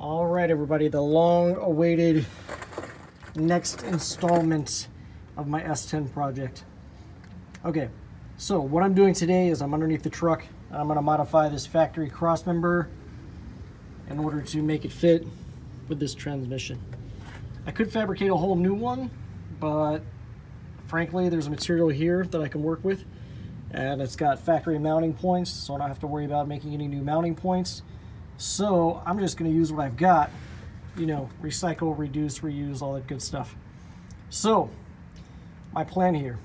All right, everybody, the long awaited next installment of my S10 project. Okay, so what I'm doing today is I'm underneath the truck and I'm going to modify this factory crossmember in order to make it fit with this transmission. I could fabricate a whole new one, but frankly, there's a material here that I can work with and it's got factory mounting points, so I don't have to worry about making any new mounting points. So I'm just going to use what I've got, you know, recycle, reduce, reuse, all that good stuff. So my plan here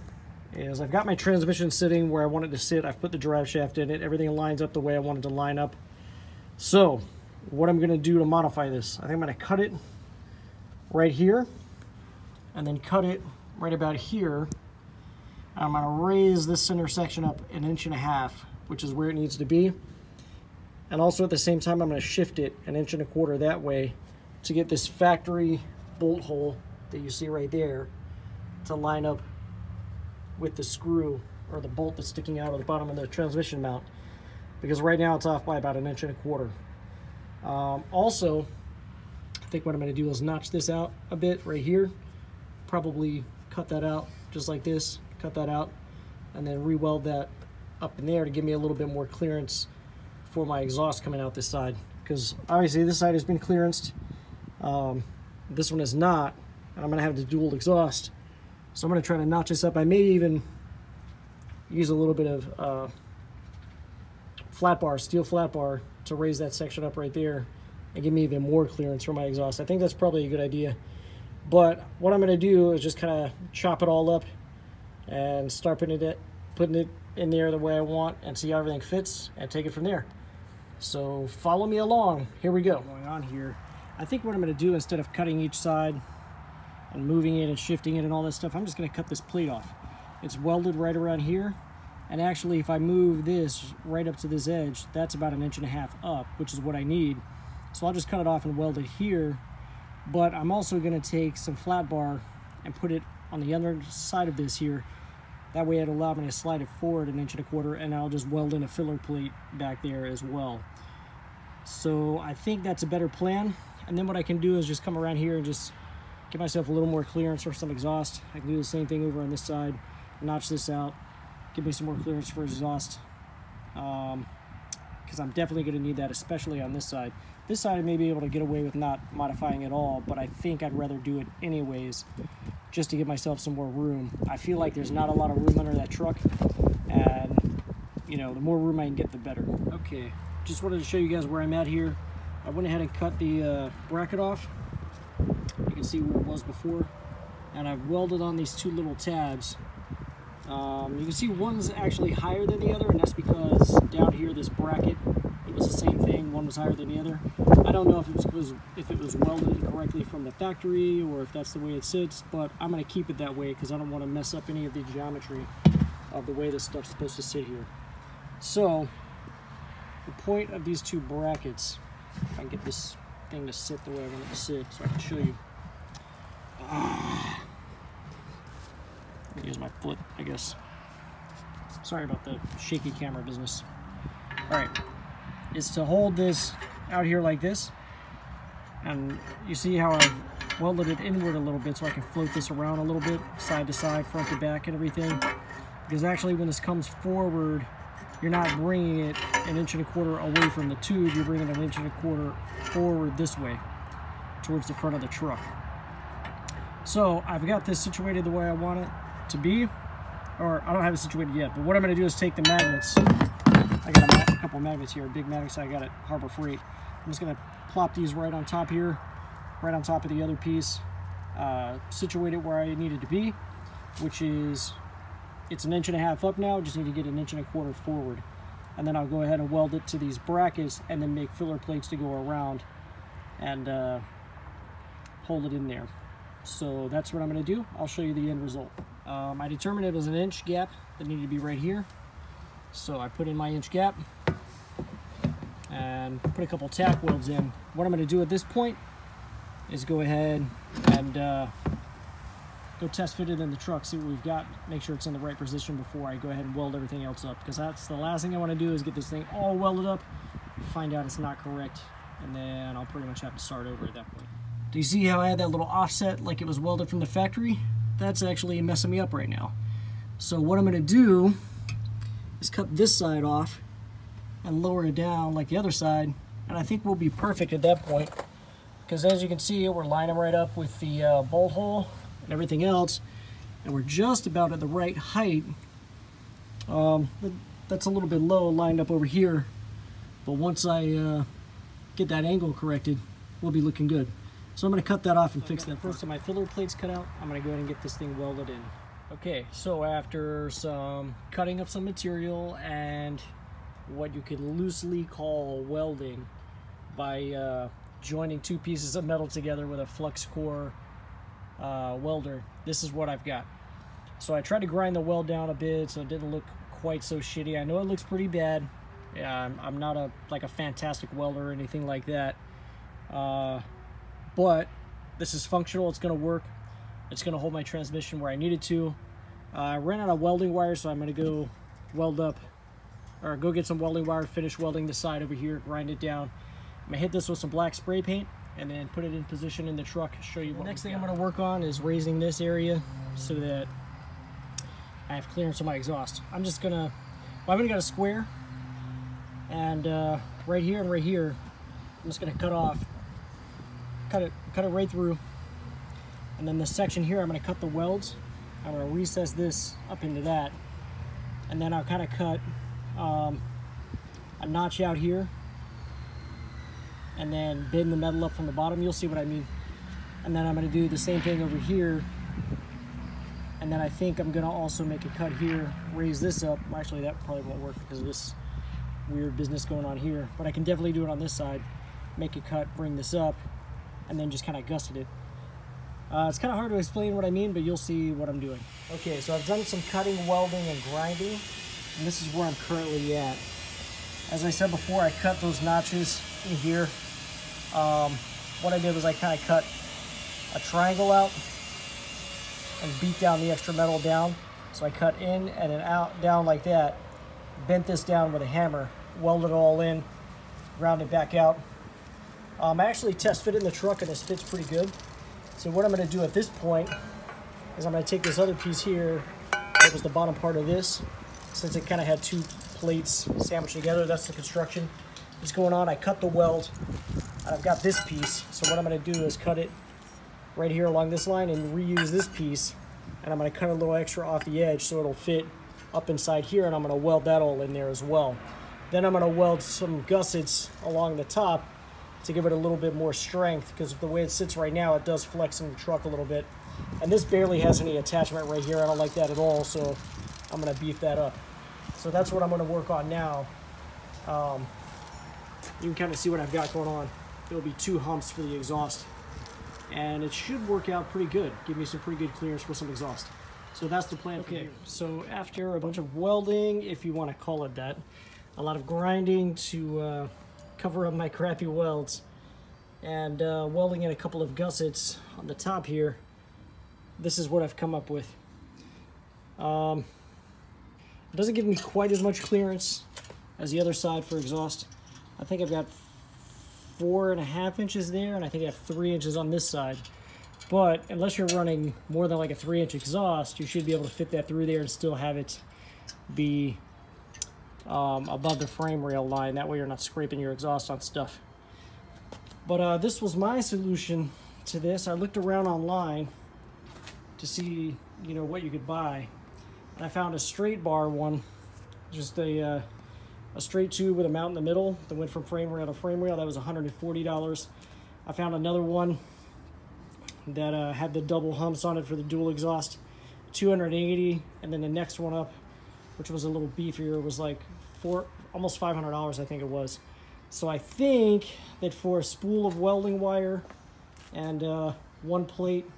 is I've got my transmission sitting where I want it to sit. I've put the drive shaft in it. Everything lines up the way I want it to line up. So what I'm going to do to modify this, I think I'm going to cut it right here and then cut it right about here. I'm going to raise this center section up an inch and a half, which is where it needs to be. And also at the same time, I'm going to shift it an inch and a quarter that way to get this factory bolt hole that you see right there to line up with the screw or the bolt that's sticking out of the bottom of the transmission mount because right now it's off by about an inch and a quarter. Um, also, I think what I'm going to do is notch this out a bit right here. Probably cut that out just like this, cut that out, and then re-weld that up in there to give me a little bit more clearance for my exhaust coming out this side. Because obviously this side has been clearanced. Um, this one is not and I'm gonna have the dual exhaust. So I'm gonna try to notch this up. I may even use a little bit of uh, flat bar steel flat bar to raise that section up right there and give me even more clearance for my exhaust. I think that's probably a good idea. But what I'm gonna do is just kind of chop it all up and start putting it putting it in there the way I want and see how everything fits and take it from there. So follow me along. Here we go. Going on here. I think what I'm going to do instead of cutting each side and moving it and shifting it and all that stuff, I'm just going to cut this plate off. It's welded right around here. And actually, if I move this right up to this edge, that's about an inch and a half up, which is what I need. So I'll just cut it off and weld it here. But I'm also going to take some flat bar and put it on the other side of this here that way it'll allow me to slide it forward an inch and a quarter and I'll just weld in a filler plate back there as well. So I think that's a better plan. And then what I can do is just come around here and just give myself a little more clearance for some exhaust. I can do the same thing over on this side, notch this out, give me some more clearance for exhaust. Um, because I'm definitely going to need that, especially on this side. This side I may be able to get away with not modifying at all, but I think I'd rather do it anyways just to give myself some more room. I feel like there's not a lot of room under that truck and you know, the more room I can get, the better. Okay, just wanted to show you guys where I'm at here. I went ahead and cut the uh, bracket off. You can see where it was before. And I've welded on these two little tabs. Um, you can see one's actually higher than the other, and that's because down here, this bracket, it was the same thing. One was higher than the other. I don't know if it was if it was welded correctly from the factory or if that's the way it sits, but I'm going to keep it that way because I don't want to mess up any of the geometry of the way this stuff's supposed to sit here. So, the point of these two brackets, if I can get this thing to sit the way I want it to sit so I can show you. Ah. use my foot, I guess. Sorry about the shaky camera business. All right, is to hold this out here like this. And you see how I've welded it inward a little bit so I can float this around a little bit, side to side, front to back and everything. Because actually when this comes forward, you're not bringing it an inch and a quarter away from the tube, you're bringing it an inch and a quarter forward this way, towards the front of the truck. So I've got this situated the way I want it to be, or I don't have it situated yet, but what I'm gonna do is take the magnets, I got a, a couple magnets here, big magnets I got at Harbor Freight. I'm just gonna plop these right on top here, right on top of the other piece, uh, situate it where I need it to be, which is, it's an inch and a half up now, just need to get an inch and a quarter forward. And then I'll go ahead and weld it to these brackets and then make filler plates to go around and uh, hold it in there. So that's what I'm gonna do. I'll show you the end result. Um, I determined it was an inch gap that needed to be right here. So I put in my inch gap and put a couple tack welds in. What I'm going to do at this point is go ahead and uh, go test fit it in the truck, see what we've got, make sure it's in the right position before I go ahead and weld everything else up. Because that's the last thing I want to do is get this thing all welded up, find out it's not correct, and then I'll pretty much have to start over at that point. Do you see how I had that little offset like it was welded from the factory? That's actually messing me up right now. So what I'm gonna do is cut this side off and lower it down like the other side, and I think we'll be perfect at that point. Because as you can see, we're lining right up with the uh, bolt hole and everything else, and we're just about at the right height. Um, that's a little bit low lined up over here, but once I uh, get that angle corrected, we'll be looking good. So I'm going to cut that off and fix that. First, of my filler plates cut out, I'm going to go ahead and get this thing welded in. Okay, so after some cutting of some material and what you could loosely call welding by uh, joining two pieces of metal together with a flux core uh, welder, this is what I've got. So I tried to grind the weld down a bit so it didn't look quite so shitty. I know it looks pretty bad. Yeah, I'm, I'm not a like a fantastic welder or anything like that. Uh, but this is functional, it's gonna work. It's gonna hold my transmission where I need it to. Uh, I ran out of welding wire, so I'm gonna go weld up, or go get some welding wire, finish welding the side over here, grind it down. I'm gonna hit this with some black spray paint and then put it in position in the truck, show you the next thing got. I'm gonna work on is raising this area so that I have clearance on my exhaust. I'm just gonna, well, I've only got a square, and uh, right here and right here, I'm just gonna cut off cut it, cut it right through. And then this section here, I'm gonna cut the welds. I'm gonna recess this up into that. And then I'll kind of cut um, a notch out here and then bend the metal up from the bottom. You'll see what I mean. And then I'm gonna do the same thing over here. And then I think I'm gonna also make a cut here, raise this up. Actually, that probably won't work because of this weird business going on here. But I can definitely do it on this side. Make a cut, bring this up, and then just kind of gusset it. Uh, it's kind of hard to explain what I mean, but you'll see what I'm doing. Okay, so I've done some cutting, welding, and grinding, and this is where I'm currently at. As I said before, I cut those notches in here. Um, what I did was I kind of cut a triangle out and beat down the extra metal down. So I cut in and then out, down like that, bent this down with a hammer, welded it all in, ground it back out, um, I actually test fit in the truck and this fits pretty good. So what I'm going to do at this point is I'm going to take this other piece here, that was the bottom part of this, since it kind of had two plates sandwiched together, that's the construction that's going on. I cut the weld, and I've got this piece. So what I'm going to do is cut it right here along this line and reuse this piece. And I'm going to cut a little extra off the edge so it'll fit up inside here, and I'm going to weld that all in there as well. Then I'm going to weld some gussets along the top to give it a little bit more strength because the way it sits right now, it does flex in the truck a little bit. And this barely has any attachment right here. I don't like that at all, so I'm going to beef that up. So that's what I'm going to work on now. Um, you can kind of see what I've got going on. There'll be two humps for the exhaust. And it should work out pretty good. Give me some pretty good clearance for some exhaust. So that's the plan. Okay, so after a bunch of welding, if you want to call it that, a lot of grinding to uh, cover up my crappy welds. And uh, welding in a couple of gussets on the top here this is what I've come up with. Um, it doesn't give me quite as much clearance as the other side for exhaust. I think I've got four and a half inches there and I think I have three inches on this side. But unless you're running more than like a three inch exhaust you should be able to fit that through there and still have it be um, above the frame rail line. That way you're not scraping your exhaust on stuff. But uh, this was my solution to this. I looked around online to see, you know, what you could buy. And I found a straight bar one, just a, uh, a straight tube with a mount in the middle that went from frame rail to frame rail. That was $140. I found another one that uh, had the double humps on it for the dual exhaust, 280 and then the next one up which was a little beefier, was like four, almost $500, I think it was. So I think that for a spool of welding wire and uh, one plate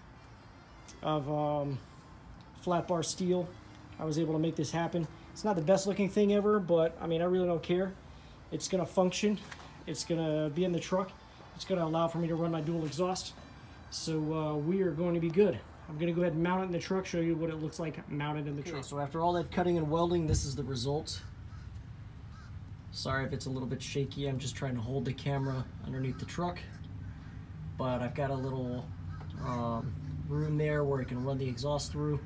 of um, flat bar steel, I was able to make this happen. It's not the best looking thing ever, but I mean, I really don't care. It's gonna function. It's gonna be in the truck. It's gonna allow for me to run my dual exhaust. So uh, we are going to be good. I'm gonna go ahead and mount it in the truck, show you what it looks like mounted in the okay, truck. So after all that cutting and welding, this is the result. Sorry if it's a little bit shaky. I'm just trying to hold the camera underneath the truck. But I've got a little um, room there where I can run the exhaust through.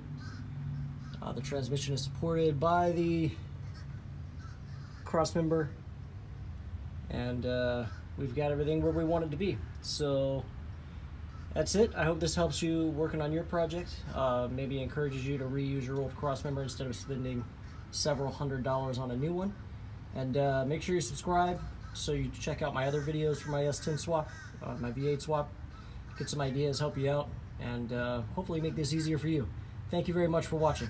Uh, the transmission is supported by the cross member and uh, we've got everything where we want it to be. So that's it. I hope this helps you working on your project. Uh, maybe encourages you to reuse your old cross member instead of spending several hundred dollars on a new one. And uh, make sure you subscribe so you check out my other videos for my S10 swap, uh, my V8 swap. Get some ideas, help you out, and uh, hopefully make this easier for you. Thank you very much for watching.